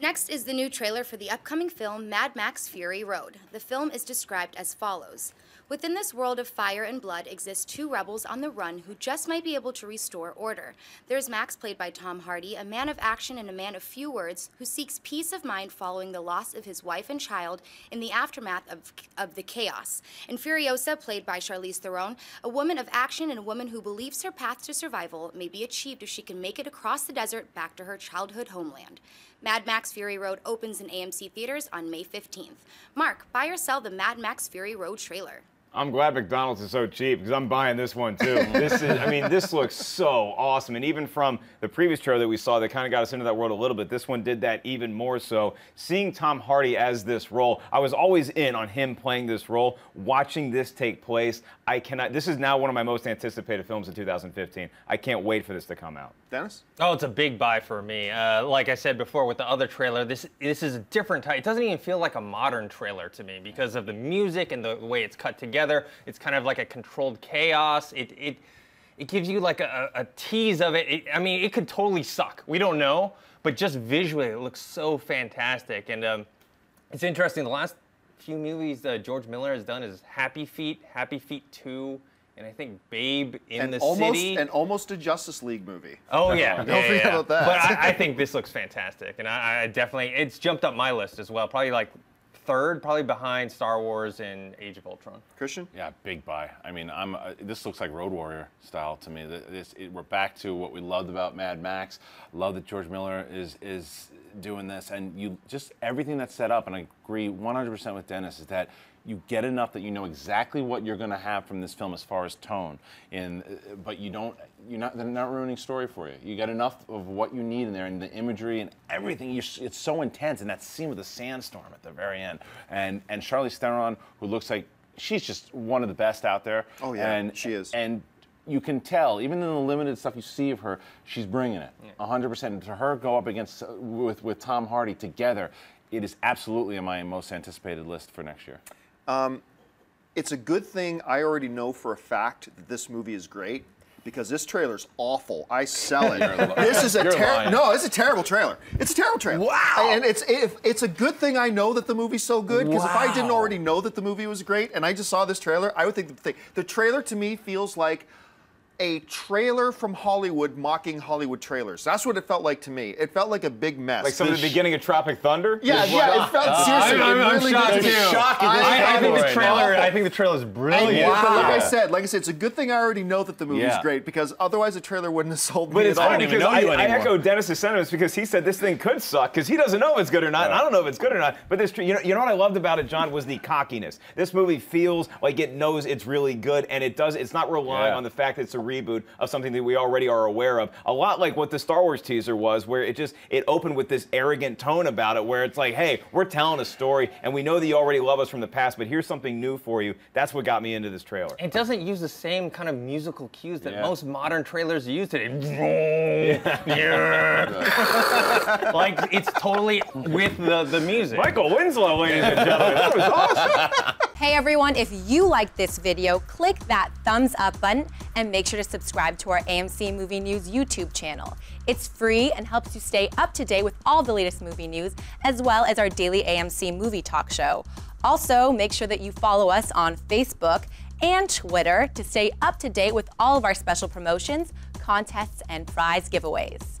Next is the new trailer for the upcoming film Mad Max Fury Road. The film is described as follows. Within this world of fire and blood exist two rebels on the run who just might be able to restore order. There's Max, played by Tom Hardy, a man of action and a man of few words, who seeks peace of mind following the loss of his wife and child in the aftermath of, of the chaos. And Furiosa, played by Charlize Theron, a woman of action and a woman who believes her path to survival may be achieved if she can make it across the desert back to her childhood homeland. Mad Max Fury Road opens in AMC theaters on May 15th. Mark, buy or sell the Mad Max Fury Road trailer. I'm glad McDonald's is so cheap because I'm buying this one too. this is, I mean, this looks so awesome. And even from the previous trailer that we saw that kind of got us into that world a little bit, this one did that even more so. Seeing Tom Hardy as this role, I was always in on him playing this role. Watching this take place, I cannot, this is now one of my most anticipated films in 2015. I can't wait for this to come out. Dennis? Oh, it's a big buy for me. Uh, like I said before with the other trailer, this this is a different type. It doesn't even feel like a modern trailer to me because of the music and the way it's cut together. It's kind of like a controlled chaos. It it it gives you like a, a tease of it. it. I mean, it could totally suck. We don't know, but just visually, it looks so fantastic. And um, it's interesting. The last few movies uh, George Miller has done is Happy Feet, Happy Feet Two and I think Babe in and the almost, City. And almost a Justice League movie. Oh yeah, don't yeah, forget yeah. about that. But I, I, think this looks fantastic, and I, I, definitely it's jumped up my list as well. Probably like third, probably behind Star Wars and Age of Ultron. Christian? Yeah, big buy. I mean, I'm. Uh, this looks like Road Warrior style to me. This, it, we're back to what we loved about Mad Max. Love that George Miller is is doing this, and you just everything that's set up. And I agree 100% with Dennis is that you get enough that you know exactly what you're going to have from this film as far as tone, and uh, but you don't you're not they're not ruining story for you. You get enough of what you need in there, and the imagery and everything. it's so intense, and that scene with the sandstorm at the very end, and and Charlize Theron, who looks like she's just one of the best out there. Oh yeah, and she is. And you can tell, even in the limited stuff you see of her, she's bringing it, yeah. 100%. And to her go up against uh, with with Tom Hardy together, it is absolutely on my most anticipated list for next year. Um, it's a good thing I already know for a fact that this movie is great because this trailer's awful. I sell it. this is a terrible. No, it's a terrible trailer. It's a terrible trailer. Wow. And it's it, it's a good thing I know that the movie's so good because wow. if I didn't already know that the movie was great and I just saw this trailer, I would think the thing. The trailer to me feels like a trailer from Hollywood mocking Hollywood trailers. That's what it felt like to me. It felt like a big mess. Like some of the beginning of Tropic Thunder? Yeah, yeah, it felt uh, seriously. I'm, I'm, really shocked too. I, I, think the trailer. I think the trailer is brilliant. Wow. But like I said, like I said, it's a good thing I already know that the movie's yeah. great because otherwise the trailer wouldn't have sold but me it's at all. funny because I, I echo Dennis's sentiments because he said this thing could suck because he doesn't know if it's good or not, yeah. and I don't know if it's good or not. But this, you know, you know what I loved about it, John, was the cockiness. This movie feels like it knows it's really good, and it does. It's not relying yeah. on the fact that it's a reboot of something something that we already are aware of. A lot like what the Star Wars teaser was, where it just it opened with this arrogant tone about it, where it's like, hey, we're telling a story, and we know that you already love us from the past, but here's something new for you. That's what got me into this trailer. It doesn't use the same kind of musical cues that yeah. most modern trailers use today. Yeah. like it's totally with the, the music. Michael Winslow, ladies and gentlemen. That was awesome. Hey everyone, if you liked this video, click that thumbs up button and make sure to subscribe to our AMC Movie News YouTube channel. It's free and helps you stay up to date with all the latest movie news, as well as our daily AMC movie talk show. Also, make sure that you follow us on Facebook and Twitter to stay up to date with all of our special promotions, contests, and prize giveaways.